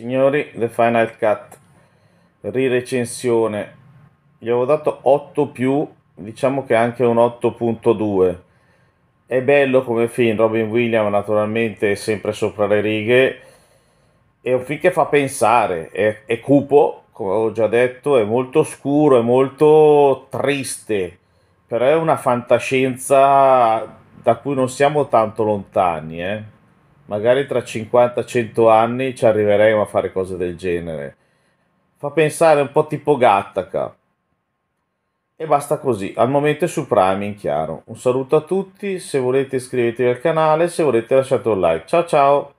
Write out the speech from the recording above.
Signori, The Final Cut, rirecensione. Gli avevo dato 8 più, diciamo che anche un 8.2. È bello come film, Robin Williams naturalmente è sempre sopra le righe. È un film che fa pensare, è, è cupo, come ho già detto, è molto scuro, è molto triste, però è una fantascienza da cui non siamo tanto lontani, eh magari tra 50-100 anni ci arriveremo a fare cose del genere. Fa pensare un po' tipo Gattaca. E basta così, al momento è su Prime in chiaro. Un saluto a tutti, se volete iscrivetevi al canale, se volete lasciate un like. Ciao ciao!